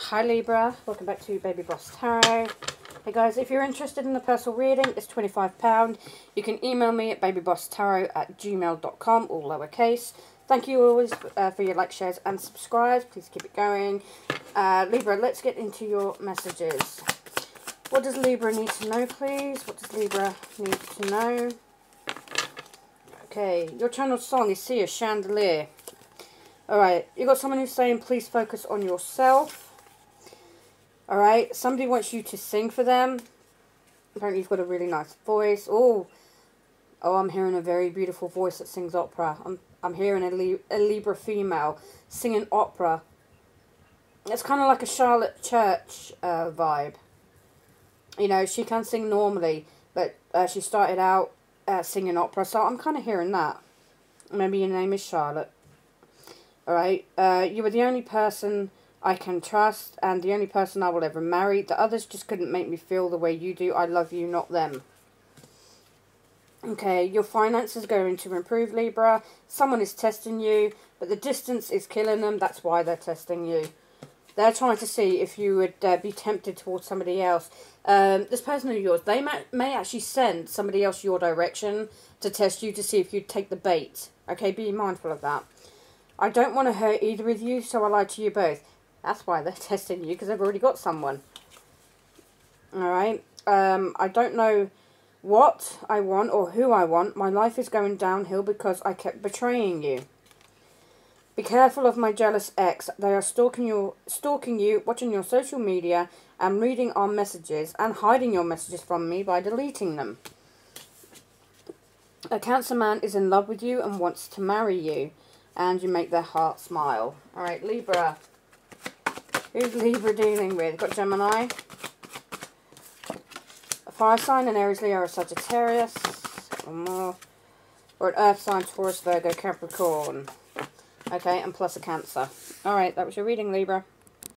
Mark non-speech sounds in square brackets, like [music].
Hi Libra, welcome back to Baby Boss Tarot. Hey guys, if you're interested in the personal reading, it's £25. You can email me at babybosstarot at gmail.com, all lowercase. Thank you always uh, for your like, shares and subscribes. Please keep it going. Uh, Libra, let's get into your messages. What does Libra need to know, please? What does Libra need to know? Okay, your channel song is Sia Chandelier. Alright, you got someone who's saying please focus on yourself. Alright, somebody wants you to sing for them. Apparently you've got a really nice voice. Oh, oh, I'm hearing a very beautiful voice that sings opera. I'm, I'm hearing a, Li a Libra female singing opera. It's kind of like a Charlotte Church uh, vibe. You know, she can sing normally, but uh, she started out uh, singing opera, so I'm kind of hearing that. Maybe your name is Charlotte. Alright, uh, you were the only person I can trust and the only person I will ever marry. The others just couldn't make me feel the way you do. I love you, not them. Okay, your finances going to improve, Libra. Someone is testing you, but the distance is killing them. That's why they're testing you. They're trying to see if you would uh, be tempted towards somebody else. Um, this person of yours, they may, may actually send somebody else your direction to test you to see if you'd take the bait. Okay, be mindful of that. I don't want to hurt either of you, so I lie to you both. That's why they're [laughs] testing you, because they've already got someone. Alright. Um, I don't know what I want or who I want. My life is going downhill because I kept betraying you. Be careful of my jealous ex. They are stalking you, stalking you, watching your social media, and reading our messages, and hiding your messages from me by deleting them. A cancer man is in love with you and wants to marry you, and you make their heart smile. Alright, Libra. Who's Libra dealing with? Got Gemini. A fire sign, an Aries, Leo, or Sagittarius. One more. Or an earth sign, Taurus, Virgo, Capricorn. Okay, and plus a Cancer. Alright, that was your reading, Libra.